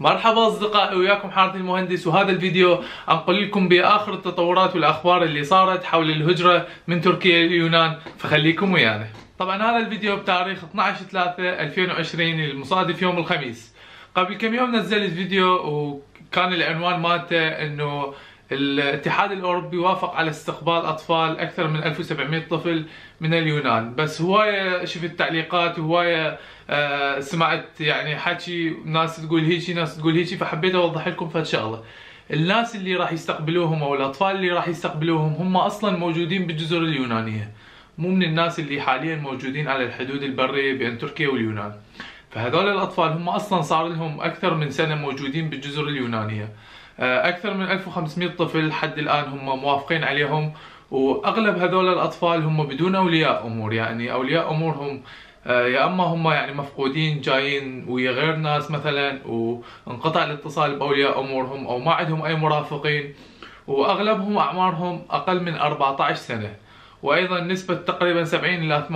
مرحبا أصدقائي وياكم حارث المهندس وهذا الفيديو انقل لكم بآخر التطورات والأخبار اللي صارت حول الهجرة من تركيا لليونان فخليكم ويانا. طبعا هذا الفيديو بتاريخ 12 3 2020 المصادف يوم الخميس. قبل كم يوم نزلت فيديو وكان العنوان مالته إنه الاتحاد الأوروبي وافق على استقبال أطفال أكثر من 1700 طفل من اليونان بس هواية شفت تعليقات وهواية آه سمعت يعني حكي ناس تقول هيجي ناس تقول هيجي فحبيت أوضح لكم فد شغله الناس اللي راح يستقبلوهم أو الأطفال اللي راح يستقبلوهم هم أصلا موجودين بالجزر اليونانية. مو من الناس اللي حاليا موجودين على الحدود البرية بين تركيا واليونان. فهذول الأطفال هم أصلا صار لهم أكثر من سنة موجودين بالجزر اليونانية. آه، أكثر من 1500 طفل حد الآن هم موافقين عليهم. وأغلب هذول الأطفال هم بدون أولياء أمور يعني أولياء أمورهم يا أما هم يعني مفقودين جايين ويا غير ناس مثلا وانقطع الاتصال بأولياء أمورهم أو ما عندهم أي مرافقين وأغلبهم أعمارهم أقل من 14 سنة وأيضا نسبة تقريبا 70 إلى 80%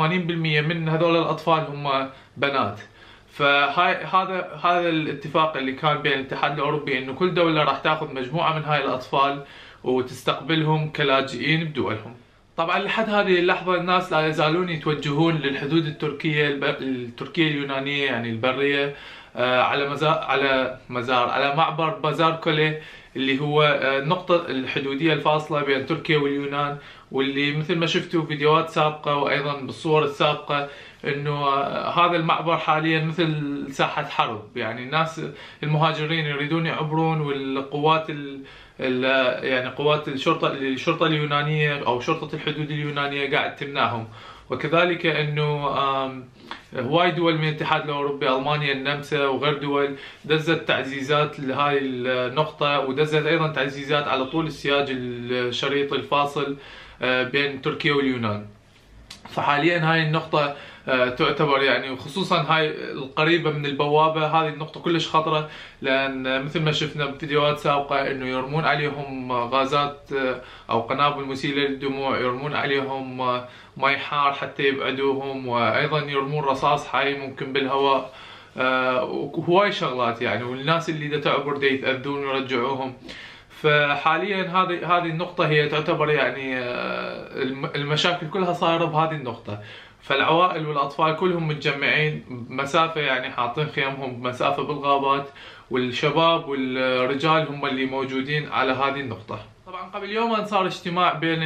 من هذول الأطفال هم بنات فهاي هذا هذا الاتفاق اللي كان بين الاتحاد الأوروبي إنه كل دولة راح تأخذ مجموعة من هاي الأطفال وتستقبلهم كلاجئين بدولهم. طبعا لحد هذه اللحظة الناس لا يزالون يتوجهون للحدود التركية التركية اليونانية يعني البرية آه، على مزار على مزار على معبر بازار كولي اللي هو النقطة آه، الحدودية الفاصلة بين تركيا واليونان واللي مثل ما شفتوا فيديوهات سابقة وأيضا بالصور السابقة إنه هذا المعبر حاليا مثل ساحة حرب. يعني الناس المهاجرين يريدون يعبرون والقوات ال يعني قوات الشرطه الشرطة اليونانية أو شرطة الحدود اليونانية قاعد تمنعهم. وكذلك إنه هواي دول من الاتحاد الأوروبي ألمانيا النمسا وغير دول دزت تعزيزات لهاي النقطة ودزت أيضا تعزيزات على طول السياج الشريط الفاصل آه، بين تركيا واليونان. فحاليا هاي النقطة آه، تعتبر يعني وخصوصا هاي القريبة من البوابة هذه النقطة كلش خطرة لأن مثل ما شفنا بفيديوهات سابقة إنه يرمون عليهم غازات آه، أو قنابل مسيلة للدموع يرمون عليهم آه، مي حار حتى يبعدوهم وأيضا يرمون رصاص حي ممكن بالهواء وهواي شغلات يعني والناس اللي دا تعبر دا يتأذون ويرجعوهم. فحاليا هذه هذه النقطة هي تعتبر يعني المشاكل كلها صايرة بهذه النقطة. فالعوائل والأطفال كلهم متجمعين بمسافه يعني حاطين خيامهم بمسافه بالغابات والشباب والرجال هم اللي موجودين على هذه النقطة. طبعا قبل يومين صار اجتماع بين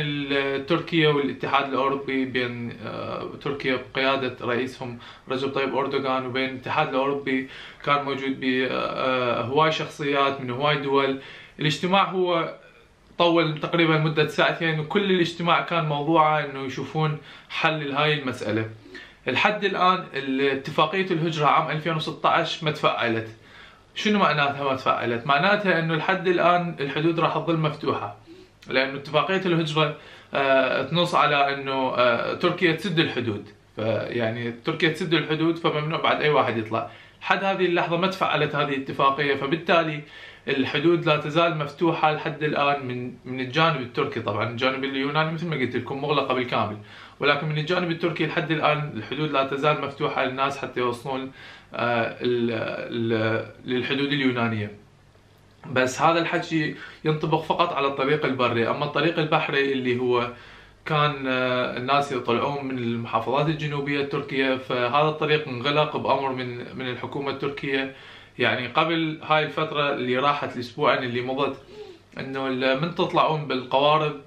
تركيا والاتحاد الأوروبي بين آه، تركيا بقيادة رئيسهم رجب طيب أردوغان وبين الاتحاد الأوروبي كان موجود بهواي شخصيات من هواي دول. الاجتماع هو طول تقريبا مدة ساعتين وكل الاجتماع كان موضوعه إنه يشوفون حل لهاي المسألة. لحد الآن اتفاقية الهجرة عام 2016 ما تفعلت شنو معناتها ما تفعلت؟ معناتها إنه لحد الآن الحدود راح تظل مفتوحة لأنه اتفاقية الهجرة آه تنص على إنه آه تركيا تسد الحدود. فيعني تركيا تسد الحدود فممنوع بعد أي واحد يطلع. لحد هذه اللحظة ما تفعلت هذه الاتفاقية فبالتالي الحدود لا تزال مفتوحة لحد الآن من من الجانب التركي. طبعا الجانب اليوناني مثل ما قلت لكم مغلقة بالكامل. ولكن من الجانب التركي لحد الآن الحدود لا تزال مفتوحة للناس حتى يوصلون آه، للحدود اليونانية. بس هذا الحكي ينطبق فقط على الطريق البري. أما الطريق البحري اللي هو كان آه، الناس يطلعون من المحافظات الجنوبية التركية فهذا الطريق انغلق بأمر من من الحكومة التركية. يعني قبل هاي الفترة اللي راحت الأسبوعين اللي مضت إنه من تطلعون بالقوارب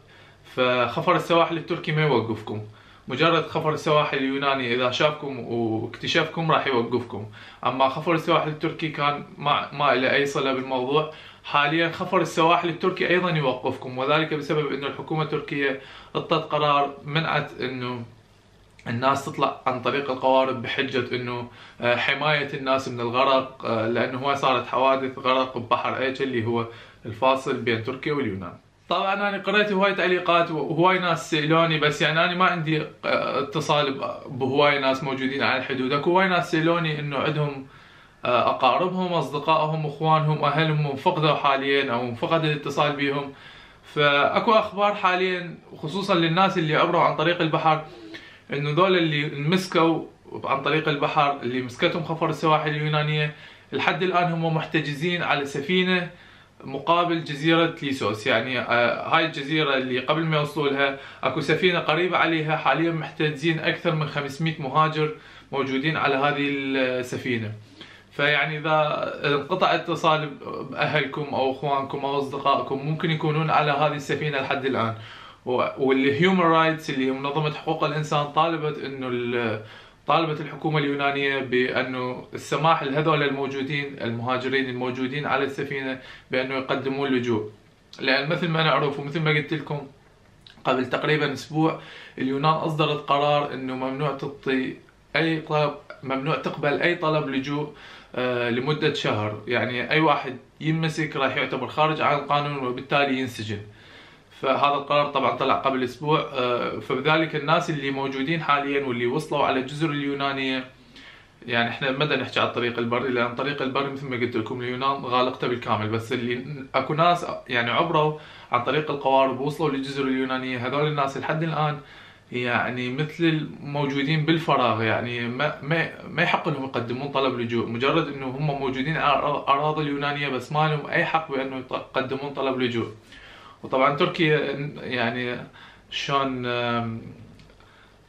فخفر السواحل التركي ما يوقفكم. مجرد خفر السواحل اليوناني إذا شافكم واكتشفكم راح يوقفكم. أما خفر السواحل التركي كان ما ما له أي صلة بالموضوع. حاليا خفر السواحل التركي أيضا يوقفكم وذلك بسبب إنه الحكومة التركية اطت قرار منعت إنه الناس تطلع عن طريق القوارب بحجة إنه آه، حماية الناس من الغرق آه، لأنه هو صارت حوادث غرق ببحر ايج اللي هو الفاصل بين تركيا واليونان. طبعا أنا قريت هواي تعليقات وهواي ناس سألوني بس يعني أنا ما عندي آه، اتصال بهواي ناس موجودين على الحدود. أكو هواي ناس سألوني إنه عندهم أقاربهم أصدقائهم أخوانهم أهلهم فقدوا حاليا أو فقد الاتصال بهم. فأكو أخبار حاليا خصوصا للناس اللي عبروا عن طريق البحر. إنه ذول اللي مسكوا عن طريق البحر اللي مسكتهم خفر السواحل اليونانية. لحد الآن هم محتجزين على سفينة مقابل جزيرة ليسوس. يعني آه هاي الجزيرة اللي قبل ما يوصلوا لها أكو سفينة قريبة عليها حاليا محتجزين أكثر من 500 مهاجر موجودين على هذه السفينة. فيعني إذا انقطع اتصال بأهلكم أو إخوانكم أو أصدقائكم ممكن يكونون على هذه السفينة لحد الآن. وال Human Rights اللي هي منظمة حقوق الإنسان طالبت إنه طالبت الحكومة اليونانية بأنه السماح لهذول الموجودين المهاجرين الموجودين على السفينة بأنه يقدمون لجوء لأن مثل ما نعرف ومثل ما قلت لكم قبل تقريبا أسبوع اليونان أصدرت قرار أنه ممنوع تعطي أي طلب ممنوع تقبل أي طلب لجوء آه، لمدة شهر. يعني أي واحد ينمسك راح يعتبر خارج عن القانون وبالتالي ينسجن. فهذا القرار طبعا طلع قبل أسبوع آه، فبذلك الناس اللي موجودين حاليا واللي وصلوا على الجزر اليونانية يعني إحنا ما نحكي على الطريق البري لأن الطريق البري مثل ما قلت لكم اليونان غالقته بالكامل بس اللي أكو ناس يعني عبروا عن طريق القوارب وصلوا للجزر اليونانية هذول الناس لحد الآن يعني مثل الموجودين بالفراغ يعني ما ما ما يحق لهم يقدمون طلب لجوء مجرد إنه هم موجودين على الاراضي اليونانية بس ما لهم أي حق بأنه يقدمون طلب لجوء. وطبعا تركيا يعني شلون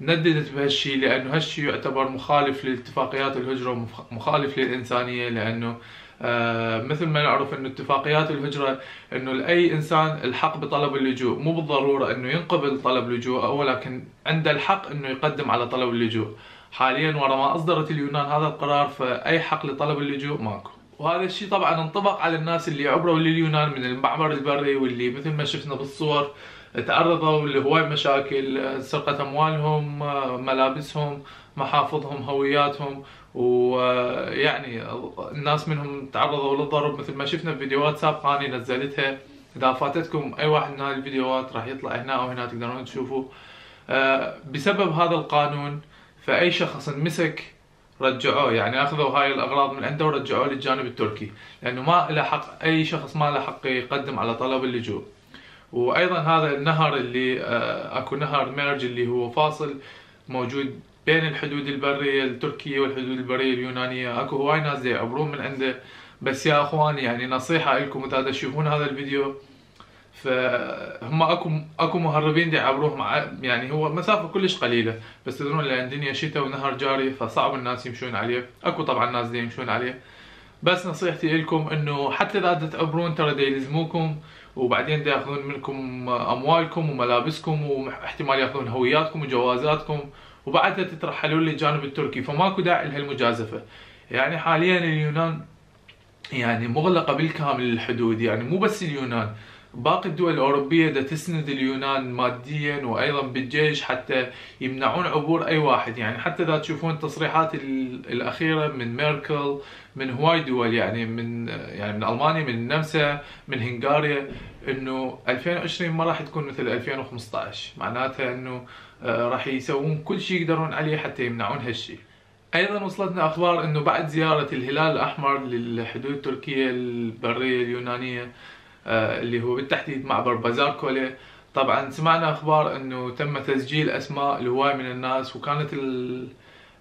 نددت بهالشيء لأنه هالشيء يعتبر مخالف لاتفاقيات الهجرة ومخالف للإنسانية لأنه مثل ما نعرف إنه اتفاقيات الهجرة إنه لأي إنسان الحق بطلب اللجوء مو بالضرورة إنه ينقبل طلب لجوء ولكن عنده الحق إنه يقدم على طلب اللجوء. حاليا ورا ما أصدرت اليونان هذا القرار فأي حق لطلب اللجوء ماكو. وهذا الشيء طبعا انطبق على الناس اللي عبروا لليونان من المعبر البري واللي مثل ما شفنا بالصور تعرضوا لهواي مشاكل سرقة أموالهم ملابسهم محافظهم هوياتهم. ويعني الناس منهم تعرضوا للضرب. مثل ما شفنا بفيديوهات سابقة أنا نزلتها. إذا فاتتكم أي واحد من هذه الفيديوهات راح يطلع هنا أو هنا تقدرون تشوفوا. بسبب هذا القانون فأي شخص انمسك رجعوه يعني أخذوا هاي الأغراض من عنده ورجعوه للجانب التركي لأنه ما له حق أي شخص ما له حق يقدم على طلب اللجوء. وأيضا هذا النهر اللي آه، أكو نهر ميرج اللي هو فاصل موجود بين الحدود البرية التركية والحدود البرية اليونانية. أكو هواي ناس يعبرون من عنده. بس يا أخواني يعني نصيحة لكم إذا تشوفون هذا الفيديو فهم اكو أكو مهربين دي يعبروه مع يعني هو مسافة كلش قليلة. بس تدرون لأن الدنيا شتاء ونهر جاري فصعب الناس يمشون عليه. أكو طبعا ناس دي يمشون عليه. بس نصيحتي لكم إنه حتى إذا تعبرون ترى دي يلزموكم وبعدين دي ياخذون منكم أموالكم وملابسكم واحتمال ياخذون هوياتكم وجوازاتكم. وبعدها تترحلون للجانب التركي. فماكو داعي لهالمجازفة. يعني حاليا اليونان يعني مغلقة بالكامل الحدود. يعني مو بس اليونان. باقي الدول الأوروبية دا تسند اليونان ماديا وأيضا بالجيش حتى يمنعون عبور أي واحد. يعني حتى إذا تشوفون التصريحات الأخيرة من ميركل من هواي دول يعني من يعني من ألمانيا من النمسا من هنغاريا إنه 2020 ما راح تكون مثل 2015 معناتها إنه آه، راح يسوون كل شيء يقدرون عليه حتى يمنعون هالشيء. أيضا وصلتنا أخبار إنه بعد زيارة الهلال الأحمر للحدود التركية البرية اليونانية اللي هو بالتحديد معبر بازار كولي طبعا سمعنا أخبار إنه تم تسجيل أسماء لهواي من الناس وكانت ال...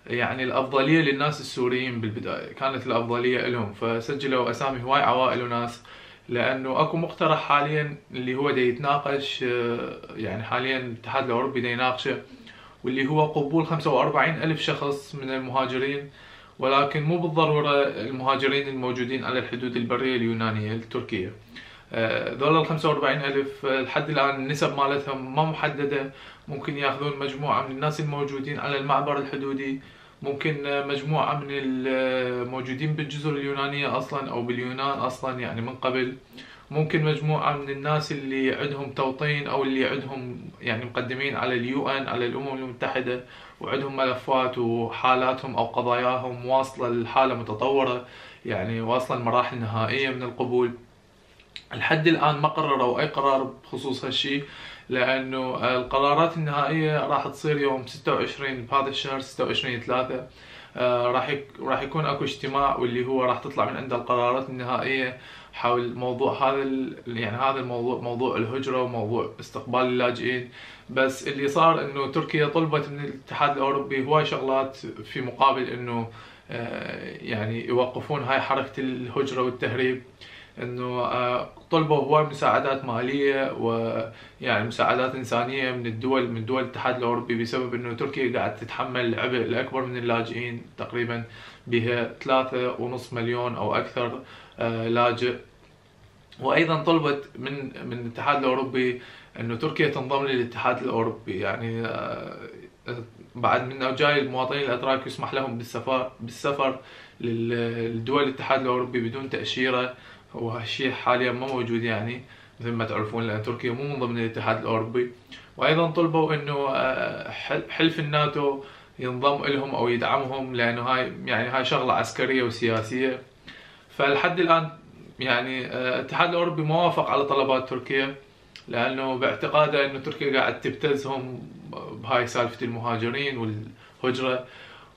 يعني الأفضلية للناس السوريين بالبداية كانت الأفضلية لهم. فسجلوا أسامي هواي عوائل وناس لأنه أكو مقترح حاليا اللي هو دا يتناقش آه، يعني حاليا الاتحاد الأوروبي دا يناقشه واللي هو قبول 45 ألف شخص من المهاجرين ولكن مو بالضرورة المهاجرين الموجودين على الحدود البرية اليونانية التركية. ذول ال 45 ألف لحد الآن النسب مالتهم ما محددة. ممكن يأخذون مجموعة من الناس الموجودين على المعبر الحدودي. ممكن مجموعة من الموجودين بالجزر اليونانية أصلا أو باليونان أصلا يعني من قبل. ممكن مجموعة من الناس اللي عندهم توطين أو اللي عندهم يعني مقدمين على اليو إن على الأمم المتحدة وعندهم ملفات وحالاتهم أو قضاياهم واصلة لحالة متطورة يعني واصلة لمراحل نهائية من القبول. لحد الآن ما قرروا أي قرار بخصوص هالشيء لأنه القرارات النهائية راح تصير يوم 26 بهذا الشهر 26 3 آه، راح راح يكون أكو اجتماع واللي هو راح تطلع من عنده القرارات النهائية حول موضوع هذا يعني هذا الموضوع موضوع الهجرة وموضوع استقبال اللاجئين. بس اللي صار إنه تركيا طلبت من الاتحاد الأوروبي هواي شغلات في مقابل إنه يعني يوقفون هاي حركة الهجرة والتهريب. إنه آه، طلبوا هواي مساعدات مالية ويعني مساعدات إنسانية من الدول من دول الاتحاد الأوروبي بسبب إنه تركيا قاعد تتحمل العبء الأكبر من اللاجئين تقريبا بها ثلاثة ونص مليون أو أكثر آه، لاجئ. وأيضا طلبت من من الاتحاد الأوروبي إنه تركيا تنضم للاتحاد الأوروبي. يعني آه، بعد من جاي المواطنين الاتراك يسمح لهم بالسفر بالسفر للدول الاتحاد الأوروبي بدون تأشيرة. وهالشيء حاليا ما موجود يعني مثل ما تعرفون لأن تركيا مو من ضمن الاتحاد الأوروبي. وأيضا طلبوا إنه آه، حلف الناتو ينضم لهم أو يدعمهم لأنه هاي يعني هاي شغلة عسكرية وسياسية. فلحد الآن يعني آه، الاتحاد الأوروبي ما وافق على طلبات تركيا لأنه باعتقاده إنه تركيا قاعد تبتزهم بهاي سالفة المهاجرين والهجرة.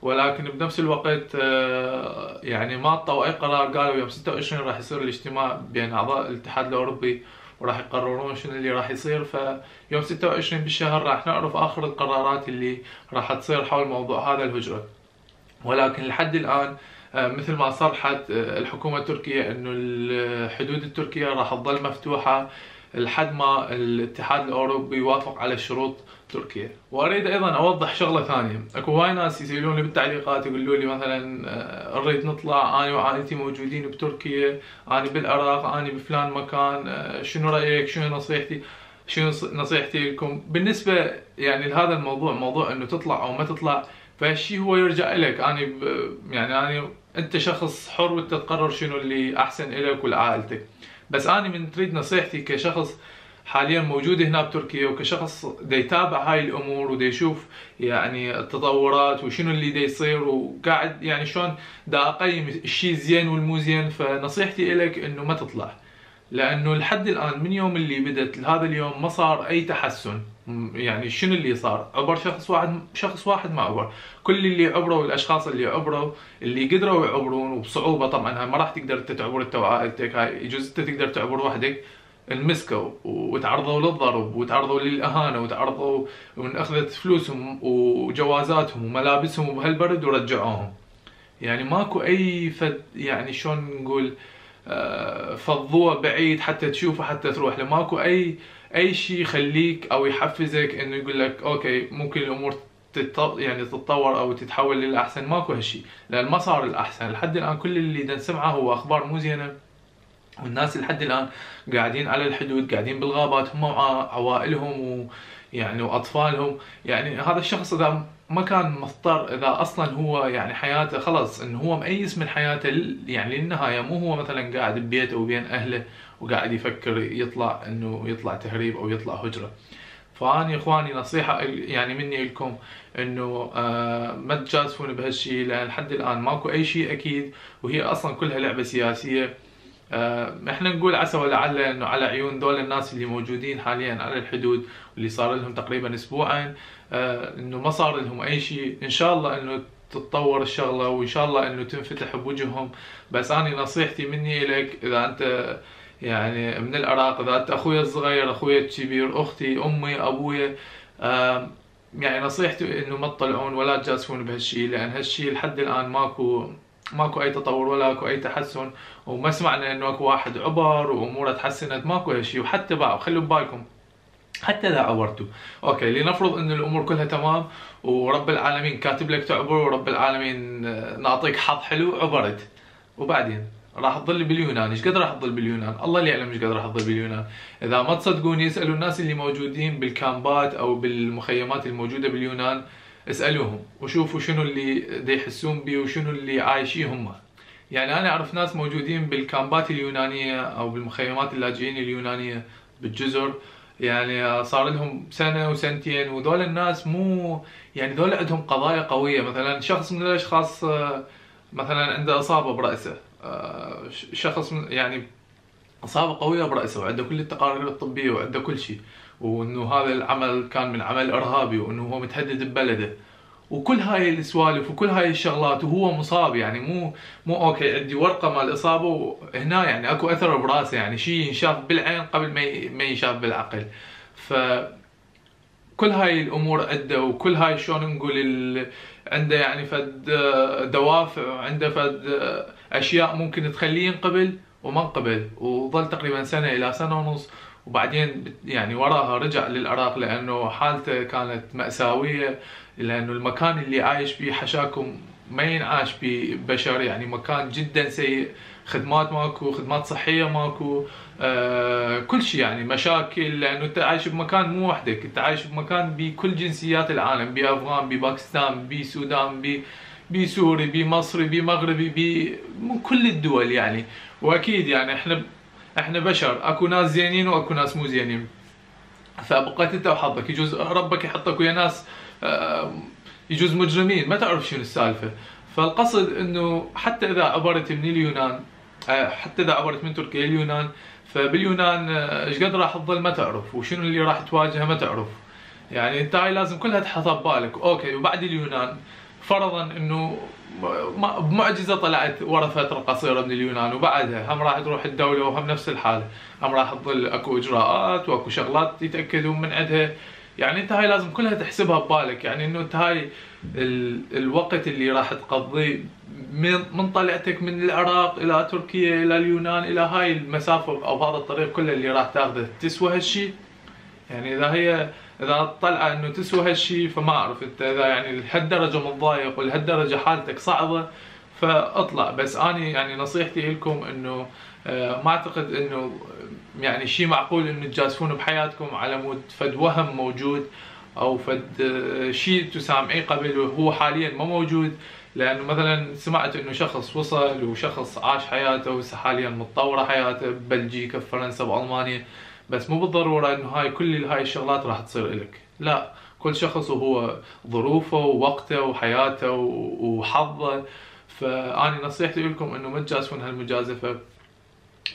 ولكن بنفس الوقت آه، يعني ما اعطوا أي قرار. قالوا يوم 26 راح يصير الاجتماع بين أعضاء الاتحاد الأوروبي وراح يقررون شنو اللي راح يصير. فيوم 26 بالشهر راح نعرف آخر القرارات اللي راح تصير حول موضوع هذا الهجرة. ولكن لحد الآن آه، مثل ما صرحت آه، الحكومة التركية إنه الحدود التركية راح تظل مفتوحة. لحد ما الاتحاد الأوروبي يوافق على شروط تركيا. وأريد أيضا أوضح شغلة ثانية. أكو هواي ناس يسألون لي بالتعليقات يقولوا لي مثلا آه، نريد نطلع أنا وعائلتي موجودين بتركيا أنا بالعراق أنا بفلان مكان آه، شنو رأيك؟ شنو نصيحتي؟ شنو نصيحتي لكم؟ بالنسبة يعني لهذا الموضوع موضوع إنه تطلع أو ما تطلع فهالشيء هو يرجع لك أنا يعني أنا أنت شخص حر وانت تقرر شنو اللي أحسن لك ولعائلتك. بس أنا من تريد نصيحتي كشخص حاليا موجود هنا بتركيا وكشخص دا يتابع هاي الأمور ودا يشوف يعني التطورات وشنو اللي دا يصير وقاعد يعني شلون دا أقيم الشيء الزين والمو زين فنصيحتي لك إنه ما تطلع. لأنه لحد الآن من يوم اللي بدت لهذا اليوم ما صار أي تحسن. يعني شنو اللي صار؟ عبر شخص واحد شخص واحد ما عبر. كل اللي عبروا الأشخاص اللي عبروا اللي قدروا يعبرون وبصعوبة طبعا ما راح تقدر تعبر انت وعائلتك هاي يجوز أنت تقدر تعبر وحدك. انمسكوا وتعرضوا للضرب وتعرضوا للأهانة وتعرضوا من اخذت فلوسهم وجوازاتهم وملابسهم وبهالبرد ورجعوهم. يعني ماكو أي فد يعني شلون نقول آه، فضوة بعيد حتى تشوفه حتى تروح له. ماكو أي أي شيء يخليك أو يحفزك إنه يقول لك أوكي ممكن الأمور يعني تتطور أو تتحول للأحسن. ماكو هالشيء. لأن ما صار الأحسن. لحد الآن كل اللي نسمعه هو أخبار مو زينة. والناس لحد الآن قاعدين على الحدود قاعدين بالغابات. هم مع عوائلهم ويعني وأطفالهم. يعني هذا الشخص إذا ما كان مضطر إذا أصلا هو يعني حياته خلص إنه هو مأيس من حياته يعني للنهاية. مو هو مثلا قاعد ببيته وبين أهله وقاعد يفكر يطلع إنه يطلع تهريب أو يطلع هجرة. فاني إخواني نصيحة يعني مني لكم إنه آه ما تجازفون بهالشيء لأن لحد الآن ماكو أي شيء أكيد وهي أصلا كلها لعبة سياسية. آه، إحنا نقول عسى ولعل إنه على عيون دول الناس اللي موجودين حاليا على الحدود واللي صار لهم تقريبا أسبوعين آه، إنه ما صار لهم أي شيء. إن شاء الله إنه تتطور الشغلة وإن شاء الله إنه تنفتح بوجههم. بس أنا نصيحتي مني لك إذا أنت يعني من العراق اذا انت أخوي الصغير أخوي الكبير أختي أمي ابويا يعني نصيحتي إنه ما تطلعون ولا تجازفون بهالشيء لأن هالشيء لحد الآن ماكو ماكو أي تطور ولا أكو أي تحسن وما سمعنا إنه أكو واحد عبر وأموره تحسنت ماكو هالشيء وحتى بقى خلوا ببالكم حتى إذا عبرتوا. أوكي لنفرض إن الأمور كلها تمام ورب العالمين كاتب لك تعبر ورب العالمين آه، نعطيك حظ حلو عبرت. وبعدين؟ راح تظل باليونان. إيش قد راح تظل باليونان؟ الله اللي يعلم إيش قد راح تظل باليونان. إذا ما تصدقوني اسالوا الناس اللي موجودين بالكامبات أو بالمخيمات الموجودة باليونان اسألوهم. وشوفوا شنو اللي دي يحسون بيه وشنو اللي عايشيه هم. يعني أنا أعرف ناس موجودين بالكامبات اليونانية أو بالمخيمات اللاجئين اليونانية بالجزر. يعني صار لهم سنة وسنتين وذول الناس مو يعني ذول عندهم قضايا قوية. مثلا شخص من الأشخاص مثلا عنده إصابة برأسه. شخص يعني اصابه قويه براسه وعنده كل التقارير الطبية وعنده كل شيء وإنه هذا العمل كان من عمل إرهابي وإنه هو متهدد ببلده. وكل هاي السوالف وكل هاي الشغلات وهو مصاب يعني مو مو okay عندي ورقة مال الاصابه وهنا يعني أكو أثر براسه يعني شيء ينشاف بالعين قبل ما ما ينشاف بالعقل. ف كل هاي الأمور عنده وكل هاي شلون نقول عنده يعني فد دوافع وعنده فد أشياء ممكن تخليه ينقبل وما انقبل وظل تقريبا سنة إلى سنة ونص وبعدين يعني وراها رجع للعراق لأنه حالته كانت مأساوية لأنه المكان اللي عايش فيه حشاكم ما ينعاش ببشر يعني مكان جدا سيء خدمات ماكو خدمات صحية ماكو آه كل شيء يعني مشاكل لأنه أنت عايش بمكان مو وحدك أنت عايش بمكان بكل جنسيات العالم بأفغان بباكستان بسودان بسوري بمصري بمغربي من كل الدول يعني. وأكيد يعني إحنا إحنا بشر أكو ناس زينين وأكو ناس مو زينين. فبقيت أنت وحظك يجوز ربك يحطك ويا ناس آه يجوز مجرمين ما تعرف شنو السالفة. فالقصد إنه حتى إذا عبرت من اليونان آه، حتى إذا عبرت من تركيا اليونان فباليونان آه، إيش قد راح تظل ما تعرف وشنو اللي راح تواجهه ما تعرف. يعني أنت هاي لازم كلها تحطها ببالك. أوكي وبعد اليونان فرضا إنه بمعجزه طلعت ورا فترة قصيرة من اليونان وبعدها هم راح تروح الدولة وهم نفس الحالة. هم راح تظل أكو إجراءات وأكو شغلات يتأكدون من عندها. يعني أنت هاي لازم كلها تحسبها ببالك. يعني إنه أنت هاي. الوقت اللي راح تقضيه من من طلعتك من العراق إلى تركيا إلى اليونان إلى هاي المسافة أو هذا الطريق كله اللي راح تاخذه. تسوى هالشيء يعني إذا هي إذا طلع إنه تسوى هالشيء فما أعرف أنت إذا يعني لهالدرجة متضايق ولهالدرجة حالتك صعبة فاطلع. بس اني يعني نصيحتي لكم إنه آه، ما أعتقد إنه يعني شيء معقول إنه تجازفون بحياتكم على مود فد وهم موجود. أو فد شيء تسامعيه قبل وهو حاليا ما موجود لأنه مثلا سمعت إنه شخص وصل وشخص عاش حياته وهسه حاليا متطوره حياته ببلجيكا بفرنسا بألمانيا. بس مو بالضرورة إنه هاي كل هاي الشغلات راح تصير لك لا كل شخص وهو ظروفه ووقته وحياته وحظه. فاني نصيحتي لكم إنه ما تجازفون هالمجازفة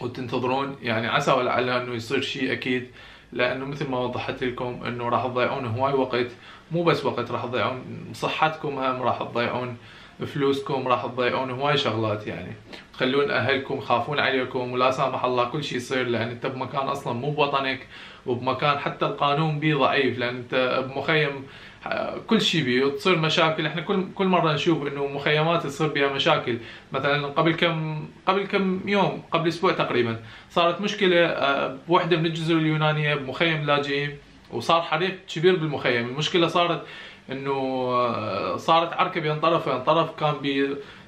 وتنتظرون. يعني عسى ولعل إنه يصير شيء أكيد. لأنه مثل ما وضحت لكم أنه راح تضيعون هواي وقت مو بس وقت راح تضيعون صحتكم هم راح تضيعون فلوسكم راح تضيعون هواي شغلات يعني. تخلون أهلكم يخافون عليكم ولا سامح الله كل شيء يصير لأن أنت بمكان أصلا مو بوطنك وبمكان حتى القانون بيه ضعيف لأن أنت بمخيم كل شيء بيه تصير مشاكل. إحنا كل كل مرة نشوف إنه مخيمات يصير بها مشاكل. مثلا قبل كم قبل كم يوم قبل أسبوع تقريبا صارت مشكلة آه، بوحده من الجزر اليونانية بمخيم لاجئين وصار حريق كبير بالمخيم. المشكلة صارت إنه آه، صارت عركة بين طرفين. طرف كان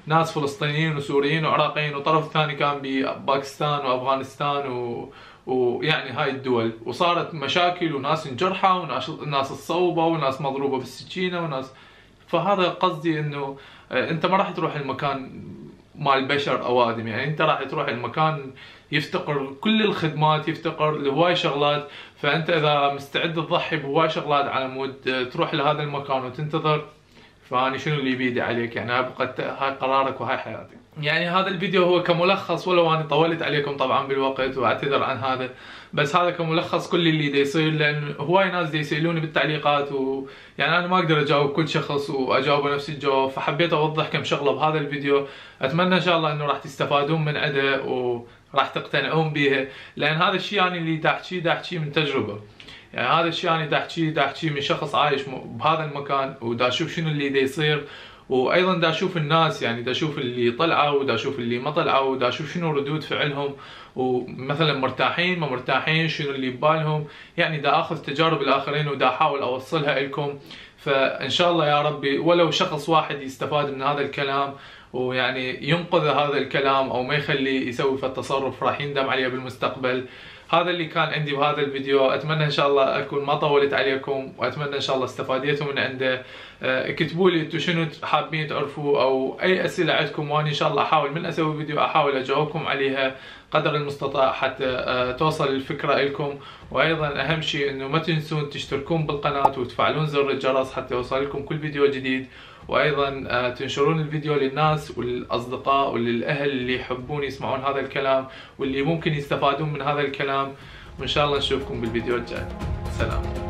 بناس فلسطينيين وسوريين وعراقيين وطرف ثاني كان بباكستان وأفغانستان و ويعني هاي الدول. وصارت مشاكل وناس انجرحوا وناس ناس تصوبوا وناس مضروبة بالسكينه وناس فهذا قصدي إنه آه، أنت ما راح تروح المكان مال بشر اوادم يعني أنت راح تروح المكان يفتقر كل الخدمات يفتقر لهواي شغلات. فأنت إذا مستعد تضحي بهواي شغلات على مود آه، تروح لهذا المكان وتنتظر. فاني شنو اللي بيدي عليك؟ يعني هاي هاي قرارك وهاي حياتك. يعني هذا الفيديو هو كملخص ولو اني طولت عليكم طبعا بالوقت وأعتذر عن هذا. بس هذا كملخص كل اللي دا يصير لأن هواي ناس دا يسألوني بالتعليقات ويعني أنا ما أقدر أجاوب كل شخص وأجاوبه نفس الجواب. فحبيت أوضح كم شغلة بهذا الفيديو. أتمنى إن شاء الله إنه راح تستفادون من عنده وراح تقتنعون بها لأن هذا الشيء يعني اللي دا احكيه دا من تجربة. يعني هذا الشيء أنا دا احكيه دا من شخص عايش بهذا المكان ودا أشوف شنو اللي دا يصير. وأيضا دا أشوف الناس يعني دا أشوف اللي طلعوا ودا أشوف اللي ما طلعوا ودا أشوف شنو ردود فعلهم. ومثلا مرتاحين ما مرتاحين شنو اللي ببالهم. يعني دا آخذ تجارب الآخرين ودا أحاول أوصلها لكم فإن شاء الله يا ربي ولو شخص واحد يستفاد من هذا الكلام ويعني ينقذ هذا الكلام أو ما يخليه يسوي في التصرف راح يندم عليه بالمستقبل. هذا اللي كان عندي بهذا الفيديو. أتمنى إن شاء الله أكون ما طولت عليكم وأتمنى إن شاء الله استفاديتوا من عنده. آه، اكتبوا لي أنتم شنو حابين تعرفوا أو أي أسئلة عندكم وأنا إن شاء الله أحاول من أسوي فيديو أحاول أجاوبكم عليها قدر المستطاع حتى آه، توصل الفكرة لكم وأيضا أهم شيء إنه ما تنسون تشتركون بالقناة وتفعلون زر الجرس حتى يوصل لكم كل فيديو جديد. وأيضا آه، تنشرون الفيديو للناس وللاصدقاء وللأهل اللي يحبون يسمعون هذا الكلام واللي ممكن يستفادون من هذا الكلام. وإن شاء الله نشوفكم بالفيديو الجاي. سلام.